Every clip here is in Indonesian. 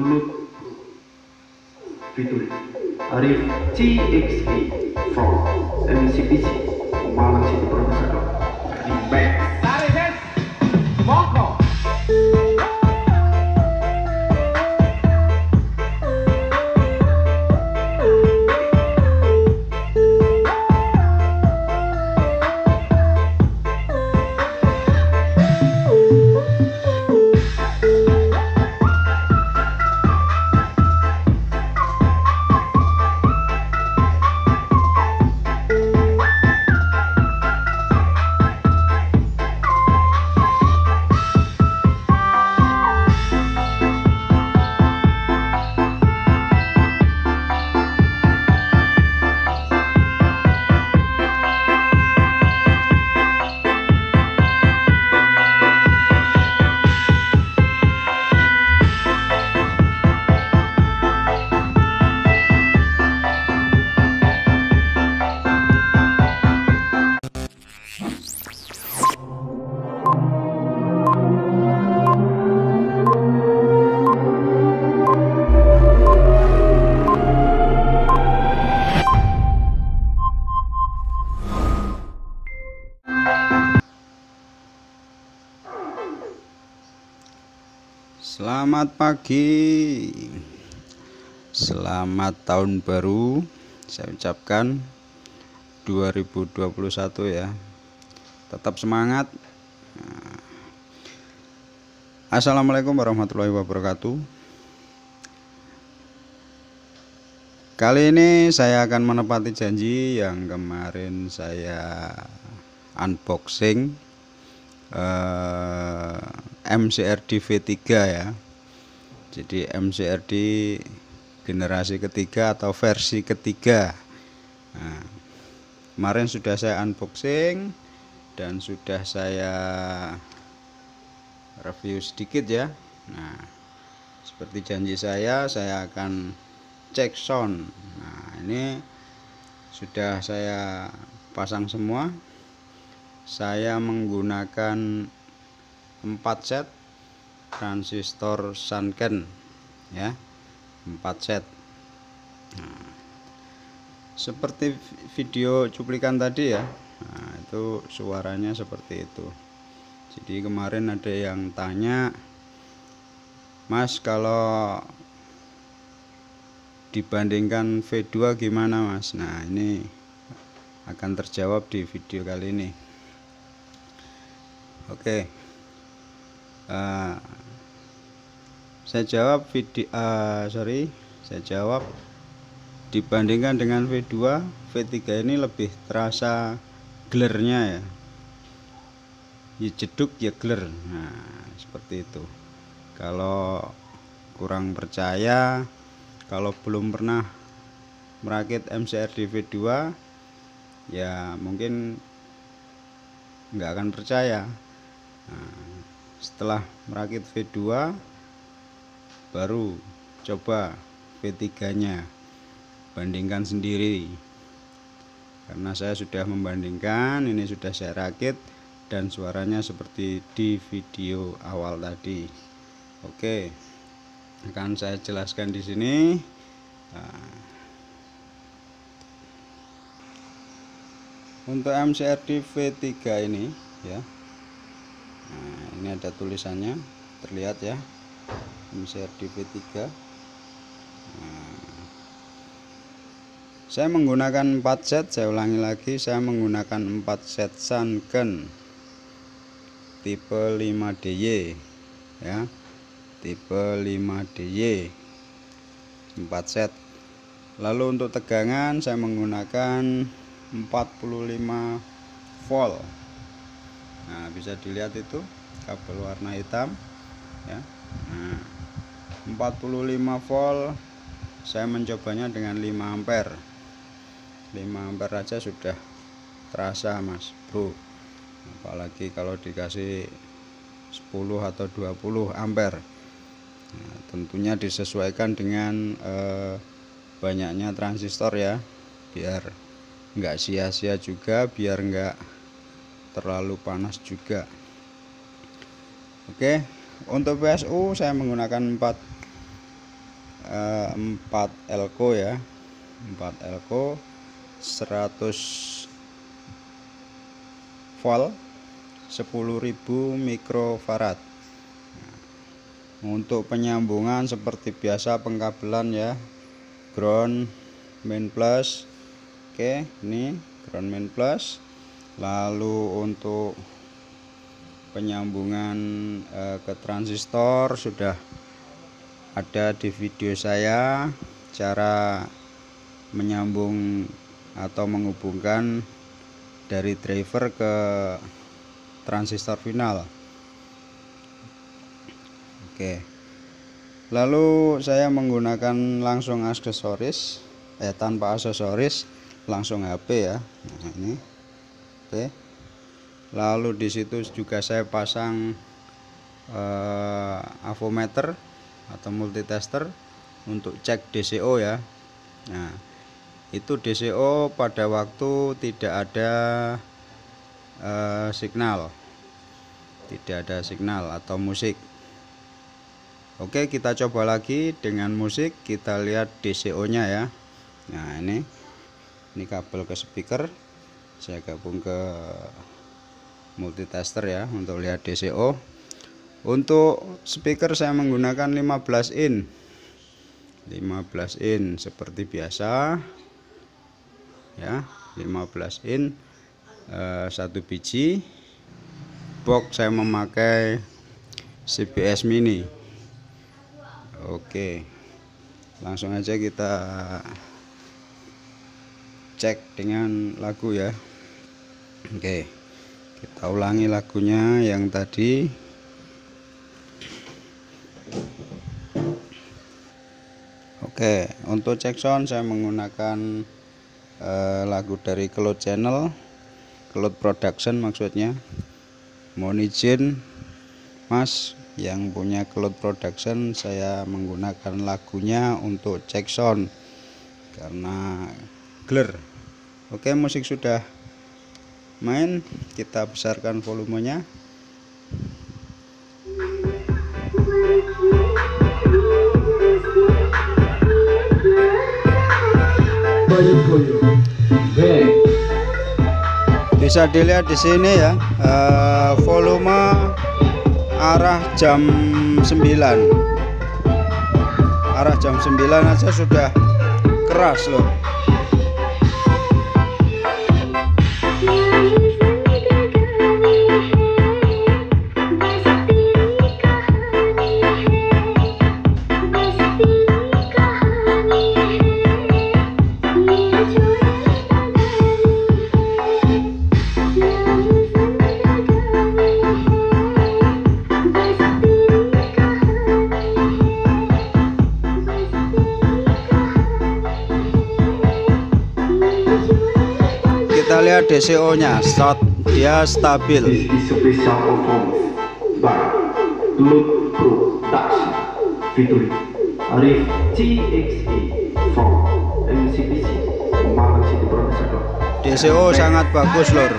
bergelut featuring Arif TXA from MCPC Malang City Professor Remix Selamat pagi. Selamat tahun baru. Saya ucapkan 2021 ya. Tetap semangat. Nah. Assalamualaikum warahmatullahi wabarakatuh. Kali ini saya akan menepati janji yang kemarin saya unboxing eh, MCRD V3 ya. Jadi MCRD generasi ketiga atau versi ketiga. Nah, kemarin sudah saya unboxing dan sudah saya review sedikit ya. Nah, seperti janji saya, saya akan cek sound. Nah, ini sudah saya pasang semua. Saya menggunakan 4 set transistor Sanken ya. 4 set. Nah, seperti video cuplikan tadi ya. Nah, itu suaranya seperti itu. Jadi kemarin ada yang tanya Mas kalau dibandingkan V2 gimana Mas? Nah ini akan terjawab di video kali ini. Oke. Uh, saya jawab video uh, sorry saya jawab dibandingkan dengan V2 V3 ini lebih terasa glernya ya. Ya jeduk ya gler. Nah seperti itu. Kalau kurang percaya kalau belum pernah merakit MCRD V2 ya mungkin nggak akan percaya. Nah, setelah merakit V2 baru coba V3 nya. Bandingkan sendiri. Karena saya sudah membandingkan ini sudah saya rakit dan suaranya seperti di video awal tadi. Oke akan saya jelaskan di sini. Nah, untuk MCRD V3 ini ya. Nah, ini ada tulisannya. Terlihat ya MCRD V3 nah, saya menggunakan 4 set saya ulangi lagi saya menggunakan 4 set Sanken tipe 5DY ya. Tipe 5DY 4 set. Lalu untuk tegangan saya menggunakan 45 volt. Nah bisa dilihat itu kabel warna hitam ya. Nah 45 volt saya mencobanya dengan 5 ampere. 5 ampere aja sudah terasa mas bro. Apalagi kalau dikasih 10 atau 20 ampere. Nah, tentunya disesuaikan dengan eh, banyaknya transistor ya biar enggak sia-sia juga biar enggak terlalu panas juga. Oke untuk PSU saya menggunakan 4 eh, 4 elko ya. 4 elko 100 volt 10.000 mikrofarad. Untuk penyambungan seperti biasa pengkabelan ya. Ground main plus oke ini ground main plus. Lalu untuk penyambungan eh, ke transistor sudah ada di video saya. Cara menyambung atau menghubungkan dari driver ke transistor final. Oke. Lalu saya menggunakan langsung aksesoris eh tanpa aksesoris langsung HP ya. Nah ini. Oke lalu di situ juga saya pasang eh, avometer atau multitester untuk cek DCO ya. Nah itu DCO pada waktu tidak ada eh, signal. Tidak ada signal atau musik. Oke kita coba lagi dengan musik. Kita lihat DCO nya ya. Nah ini. Ini kabel ke speaker. Saya gabung ke multitester ya untuk lihat DCO untuk speaker saya menggunakan 15 in. 15 in seperti biasa ya 15 in eh, satu biji. Box saya memakai CBS mini. Oke langsung aja kita cek dengan lagu ya. Oke kita ulangi lagunya yang tadi Oke, untuk cek sound saya menggunakan eh, lagu dari Cloud Channel, Cloud Production maksudnya. Mohon izin, Mas, yang punya Cloud Production, saya menggunakan lagunya untuk cek sound karena clear. Oke, musik sudah main, kita besarkan volumenya. bisa dilihat di sini ya eh, volume arah jam 9 arah jam 9 aja sudah keras loh DCO nya shot dia stabil. DCO sangat bagus lor.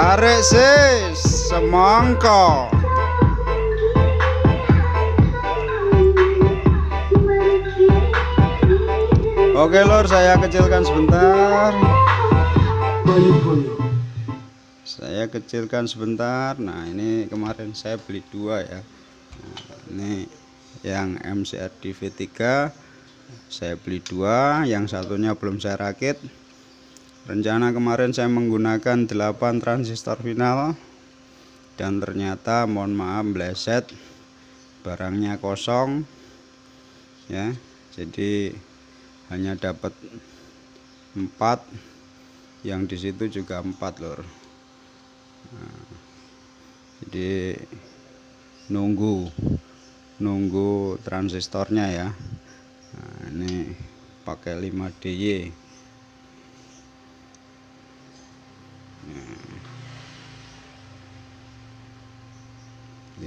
Tarik sih semangka. Oke lor saya kecilkan sebentar. Saya kecilkan sebentar. Nah ini kemarin saya beli dua ya. Nah, ini yang MCRD V3 saya beli dua. Yang satunya belum saya rakit rencana kemarin saya menggunakan 8 transistor final dan ternyata mohon maaf bleset barangnya kosong ya. Jadi hanya dapat 4 yang di situ juga 4 lor nah, jadi nunggu nunggu transistornya ya. Nah, ini pakai 5DY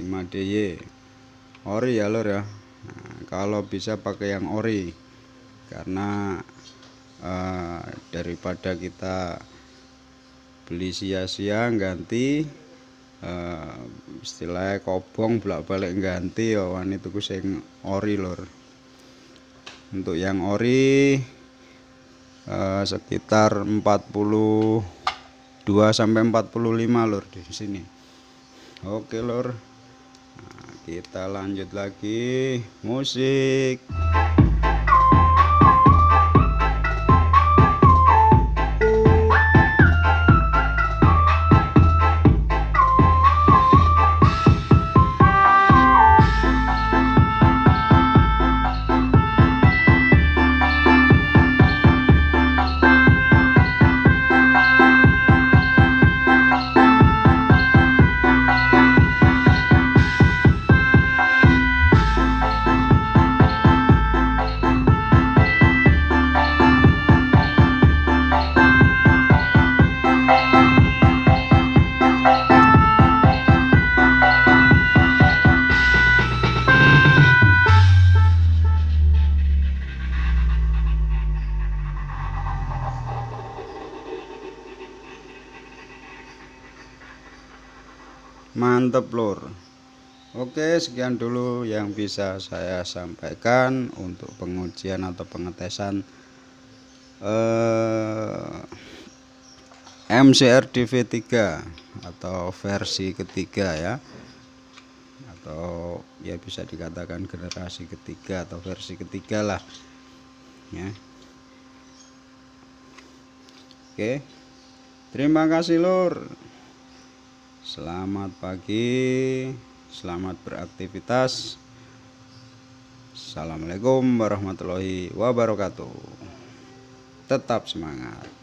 5DY ori ya lor ya. Nah, kalau bisa pakai yang ori karena uh, daripada kita beli sia-sia ganti uh, istilahnya kobong bolak-balik ganti ya wani tuku sing ori lor untuk yang ori uh, sekitar 40 2 sampai 45 lor di sini. Oke lor kita lanjut lagi musik mantep lur. Oke sekian dulu yang bisa saya sampaikan untuk pengujian atau pengetesan eh, MCR DV3 atau versi ketiga ya. Atau ya bisa dikatakan generasi ketiga atau versi ketiga lah ya. Oke. Terima kasih lur Selamat pagi, selamat beraktivitas. Assalamualaikum warahmatullahi wabarakatuh. Tetap semangat.